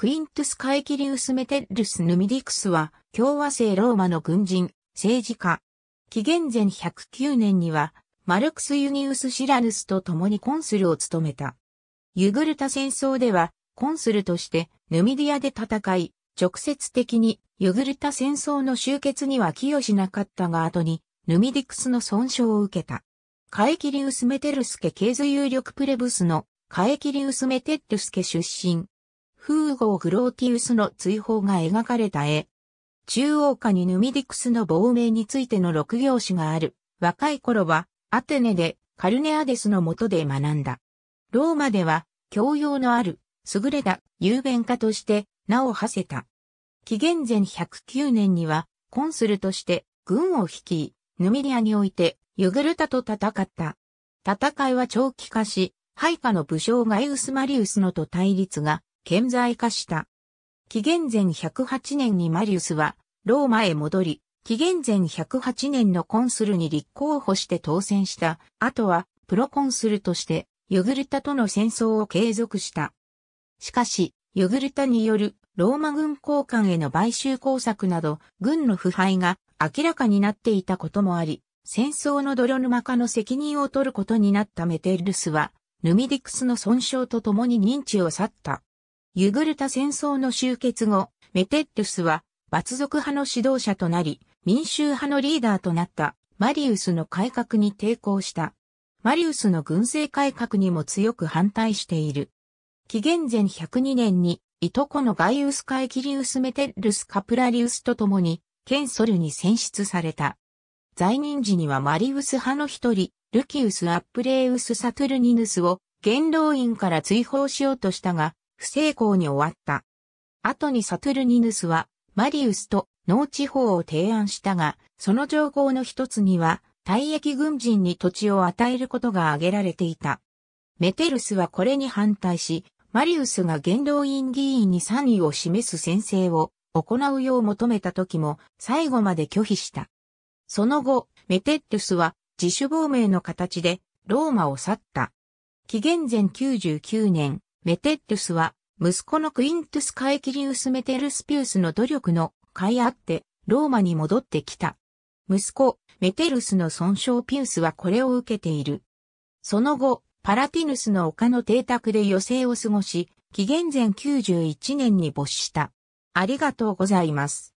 クイントゥス・カエキリウス・メテルス・ヌミディクスは共和制ローマの軍人、政治家。紀元前109年にはマルクス・ユニウス・シラヌスと共にコンスルを務めた。ユグルタ戦争ではコンスルとしてヌミディアで戦い、直接的にユグルタ戦争の終結には寄与しなかったが後にヌミディクスの尊称を受けた。カエキリウス・メテルス家 家系図 有力プレブスのカエキリウス・メテルス家出身。フーゴー・グローティウスの追放が描かれた絵。中央下にヌミディクスの亡命についての六行詩がある。若い頃はアテネでカルネアデスの下で学んだ。ローマでは教養のある優れた雄弁家として名を馳せた。紀元前109年にはコンスルとして軍を率い、ヌミディアにおいてユグルタと戦った。戦いは長期化し、配下の武将ガイウス・マリウスのと対立が顕在化した。紀元前108年にマリウスはローマへ戻り、紀元前108年のコンスルに立候補して当選した。後はプロコンスルとしてユグルタとの戦争を継続した。しかし、ユグルタによるローマ軍交換への買収工作など軍の腐敗が明らかになっていたこともあり、戦争の泥沼化の責任を取ることになったメテルスは、ヌミディクスの損傷とともに認知を去った。ユグルタ戦争の終結後、メテッルスは、罰族派の指導者となり、民衆派のリーダーとなったマリウスの改革に抵抗した。マリウスの軍政改革にも強く反対している。紀元前102年に、いとこのガイウスカエキリウスメテッルスカプラリウスと共に、ケンソルに選出された。在任時にはマリウス派の一人、ルキウス・アップレウス・サトゥルニヌスを元老院から追放しようとしたが、不成功に終わった。後にサトゥルニヌスは、マリウスと農地法を提案したが、その情報の一つには、退役軍人に土地を与えることが挙げられていた。メテルスはこれに反対し、マリウスが元老院議員に賛意を示す宣誓を行うよう求めた時も最後まで拒否した。その後、メテッルスは自主亡命の形でローマを去った。紀元前99年、メテッルスは息子のクイントゥス・カエキリウス・メテルスピウスの努力の甲斐あってローマに戻ってきた。息子、メテルスの損傷ピウスはこれを受けている。その後、パラティヌスの丘の邸宅で余生を過ごし、紀元前91年に没した。ありがとうございます。